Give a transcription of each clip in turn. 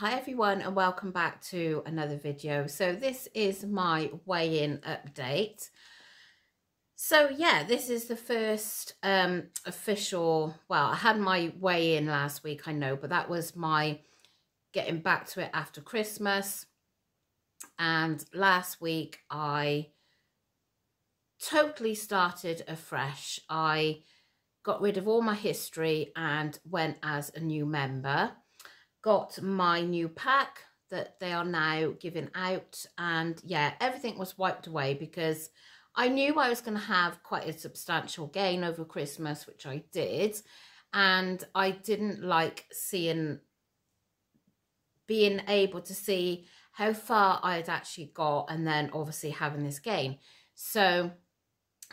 Hi everyone and welcome back to another video. So this is my weigh-in update. So yeah, this is the first um, official, well, I had my weigh-in last week, I know, but that was my getting back to it after Christmas. And last week I totally started afresh. I got rid of all my history and went as a new member got my new pack that they are now giving out. And yeah everything was wiped away because I knew I was going to have quite a substantial gain over Christmas which I did. And I didn't like seeing being able to see how far I had actually got and then obviously having this gain. So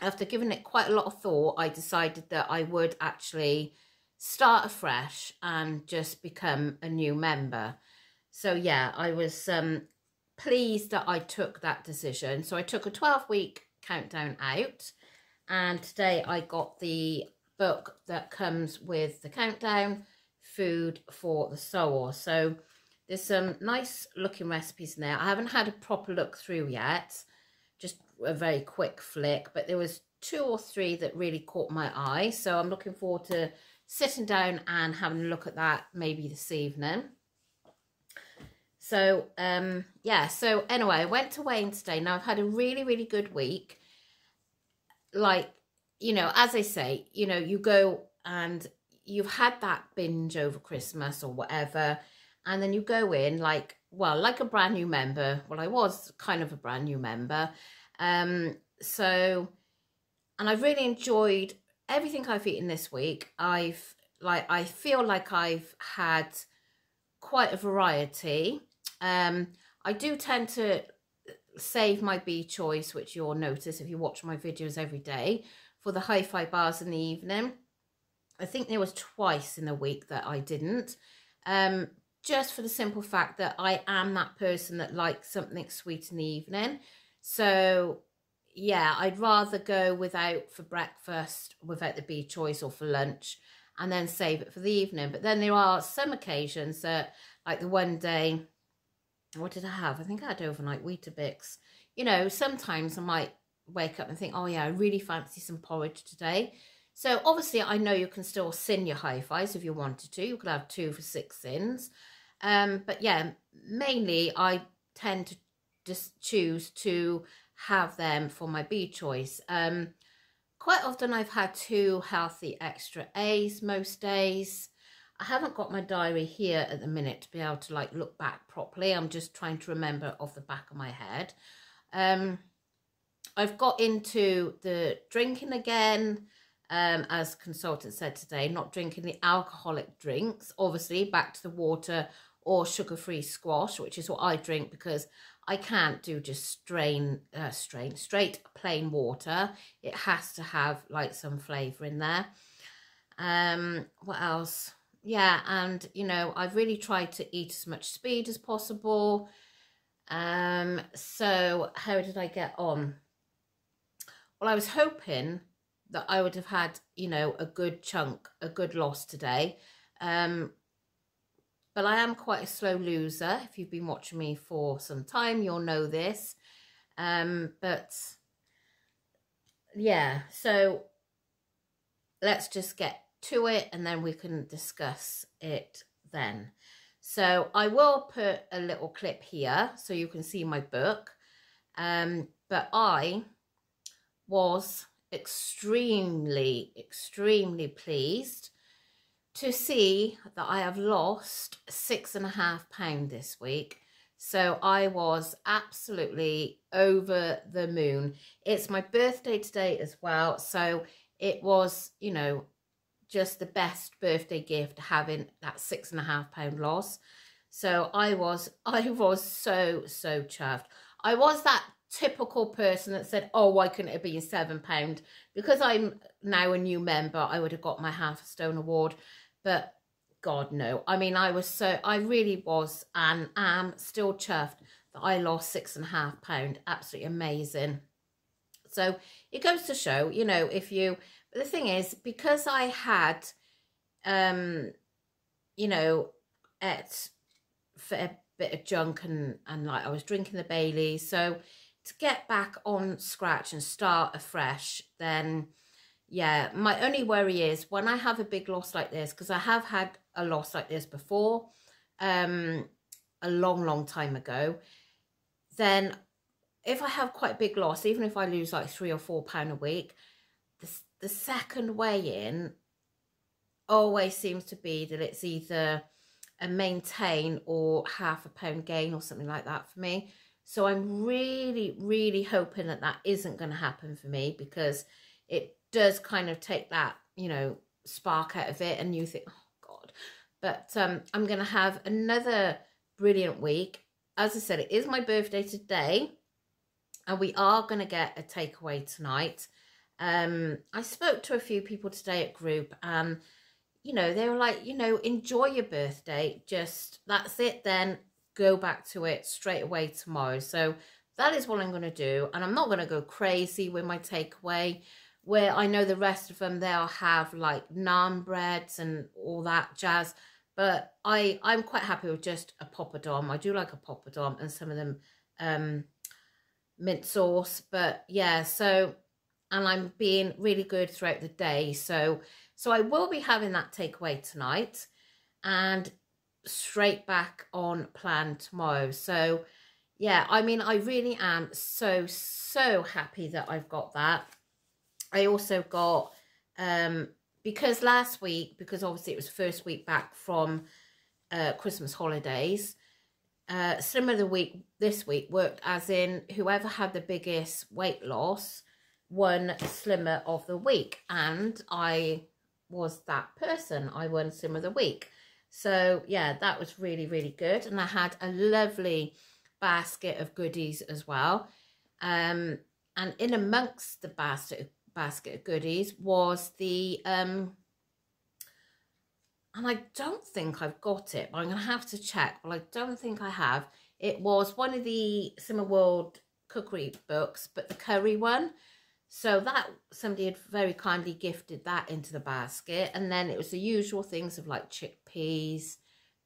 after giving it quite a lot of thought I decided that I would actually start afresh and just become a new member. So yeah, I was um, pleased that I took that decision. So I took a 12 week countdown out and today I got the book that comes with the countdown, Food for the Soul. So there's some nice looking recipes in there. I haven't had a proper look through yet, just a very quick flick, but there was two or three that really caught my eye. So I'm looking forward to sitting down and having a look at that maybe this evening. So, um, yeah, so anyway, I went to weigh-in today. Now, I've had a really, really good week. Like, you know, as I say, you know, you go and you've had that binge over Christmas or whatever, and then you go in like, well, like a brand new member. Well, I was kind of a brand new member. Um, so, and I've really enjoyed everything I've eaten this week, I've like I feel like I've had quite a variety. Um, I do tend to save my B choice, which you'll notice if you watch my videos every day, for the hi-fi bars in the evening. I think there was twice in the week that I didn't. Um, just for the simple fact that I am that person that likes something sweet in the evening. So yeah, I'd rather go without for breakfast, without the B choice or for lunch, and then save it for the evening. But then there are some occasions that, like the one day, what did I have? I think I had overnight Weetabix. You know, sometimes I might wake up and think, oh yeah, I really fancy some porridge today. So obviously I know you can still syn your hi-fis if you wanted to. You could have two for six syns. Um, but yeah, mainly I tend to just choose to have them for my B choice. Um, quite often I've had two healthy extra A's most days. I haven't got my diary here at the minute to be able to like look back properly. I'm just trying to remember off the back of my head. Um, I've got into the drinking again, um, as consultant said today, not drinking the alcoholic drinks, obviously back to the water or sugar-free squash, which is what I drink because I can't do just strain, uh, strain, straight plain water. It has to have like some flavour in there. Um, what else? Yeah, and you know, I've really tried to eat as much speed as possible. Um, so how did I get on? Well, I was hoping that I would have had, you know, a good chunk, a good loss today. Um, but I am quite a slow loser. If you've been watching me for some time, you'll know this. Um, but yeah, so let's just get to it and then we can discuss it then. So I will put a little clip here so you can see my book. Um, but I was extremely, extremely pleased to see that I have lost six and a half pound this week. So I was absolutely over the moon. It's my birthday today as well. So it was, you know, just the best birthday gift having that six and a half pound loss. So I was, I was so, so chuffed. I was that typical person that said, oh, why couldn't it be seven pound? Because I'm now a new member, I would have got my half a stone award. But God, no. I mean, I was so, I really was and am still chuffed that I lost six and a half pound. Absolutely amazing. So it goes to show, you know, if you, but the thing is, because I had, um, you know, at fair bit of junk and, and like I was drinking the Bailey. So to get back on scratch and start afresh, then yeah, my only worry is when I have a big loss like this, because I have had a loss like this before, um, a long, long time ago, then if I have quite a big loss, even if I lose like three or four pound a week, the, the second weigh in always seems to be that it's either a maintain or half a pound gain or something like that for me. So I'm really, really hoping that that isn't going to happen for me because it does kind of take that, you know, spark out of it and you think, oh God. But um, I'm going to have another brilliant week. As I said, it is my birthday today and we are going to get a takeaway tonight. Um, I spoke to a few people today at group and, you know, they were like, you know, enjoy your birthday. Just, that's it then. Go back to it straight away tomorrow. So that is what I'm going to do. And I'm not going to go crazy with my takeaway where I know the rest of them, they'll have like naan breads and all that jazz. But I, I'm quite happy with just a poppadom. I do like a poppadom and some of them um, mint sauce. But yeah, so, and I'm being really good throughout the day. So, so I will be having that takeaway tonight and straight back on plan tomorrow. So yeah, I mean, I really am so, so happy that I've got that. I also got, um, because last week, because obviously it was first week back from uh, Christmas holidays, uh, Slimmer of the Week this week worked as in whoever had the biggest weight loss won Slimmer of the Week. And I was that person. I won Slimmer of the Week. So, yeah, that was really, really good. And I had a lovely basket of goodies as well. Um, and in amongst the basket basket of goodies was the, um, and I don't think I've got it, but I'm going to have to check, but I don't think I have. It was one of the Slimming World cookery books, but the curry one. So that somebody had very kindly gifted that into the basket. And then it was the usual things of like chickpeas,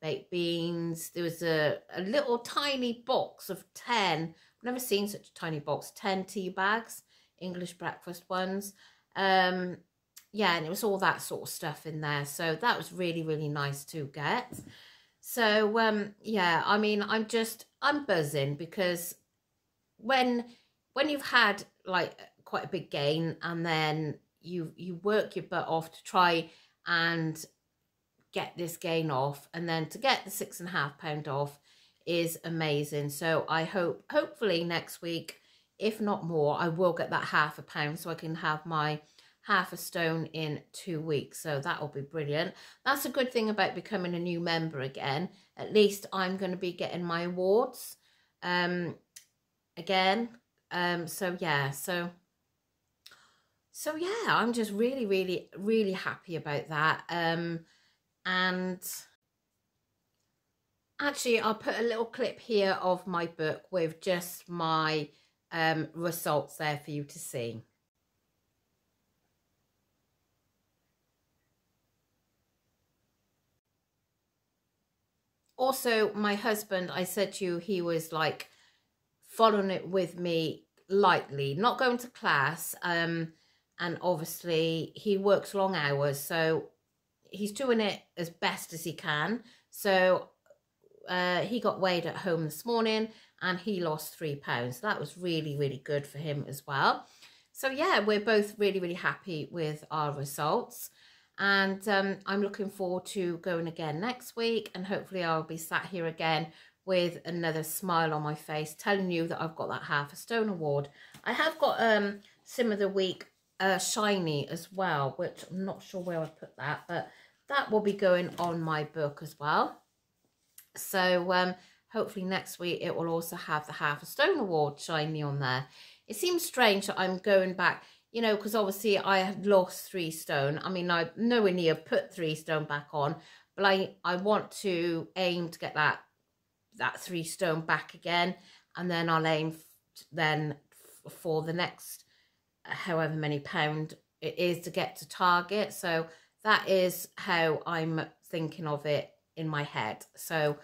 baked beans. There was a, a little tiny box of 10. I've never seen such a tiny box, 10 tea bags. English breakfast ones. Um, yeah, and it was all that sort of stuff in there. So that was really, really nice to get. So, um, yeah, I mean, I'm just, I'm buzzing because when, when you've had like quite a big gain and then you, you work your butt off to try and get this gain off and then to get the six and a half pound off is amazing. So I hope, hopefully next week, if not more, I will get that half a pound so I can have my half a stone in two weeks. So that will be brilliant. That's a good thing about becoming a new member again. At least I'm going to be getting my awards um, again. Um, so yeah, so so yeah, I'm just really, really, really happy about that. Um, and actually, I'll put a little clip here of my book with just my um, results there for you to see. Also, my husband, I said to you, he was like following it with me lightly, not going to class. Um, and obviously he works long hours, so he's doing it as best as he can. So uh, he got weighed at home this morning and he lost three pounds. That was really, really good for him as well. So yeah, we're both really, really happy with our results. And um, I'm looking forward to going again next week. And hopefully I'll be sat here again with another smile on my face, telling you that I've got that half a stone award. I have got um, Sim of the Week uh, Shiny as well, which I'm not sure where I put that, but that will be going on my book as well. So um, hopefully next week it will also have the Half a Stone Award shiny on there. It seems strange that I'm going back, you know, because obviously I had lost three stone. I mean, I nowhere near put three stone back on, but I, I want to aim to get that that three stone back again. And then I'll aim then for the next uh, however many pound it is to get to target. So that is how I'm thinking of it in my head. So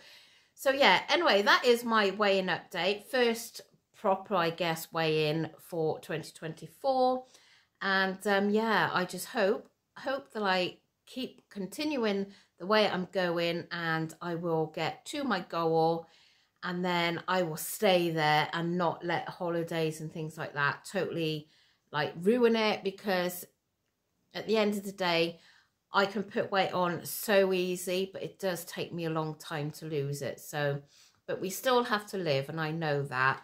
so yeah, anyway, that is my weigh-in update. First proper, I guess, weigh-in for 2024. And um, yeah, I just hope, hope that I keep continuing the way I'm going and I will get to my goal and then I will stay there and not let holidays and things like that totally like ruin it because at the end of the day I can put weight on so easy but it does take me a long time to lose it so but we still have to live and I know that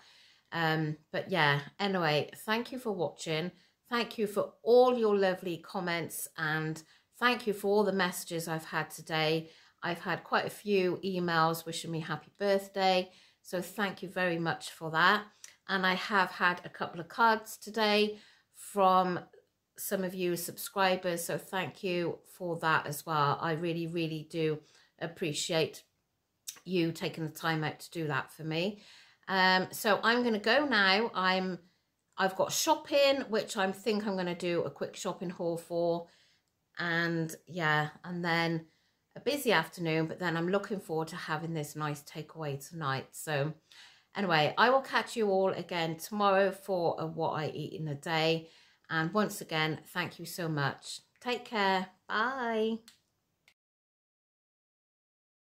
um but yeah anyway thank you for watching thank you for all your lovely comments and thank you for all the messages I've had today I've had quite a few emails wishing me happy birthday. So thank you very much for that. And I have had a couple of cards today from some of you subscribers. So thank you for that as well. I really, really do appreciate you taking the time out to do that for me. Um, so I'm going to go now. I'm, I've got shopping, which I think I'm going to do a quick shopping haul for. And yeah, and then a busy afternoon, but then I'm looking forward to having this nice takeaway tonight. So anyway, I will catch you all again tomorrow for a what I eat in a day. And once again, thank you so much. Take care. Bye.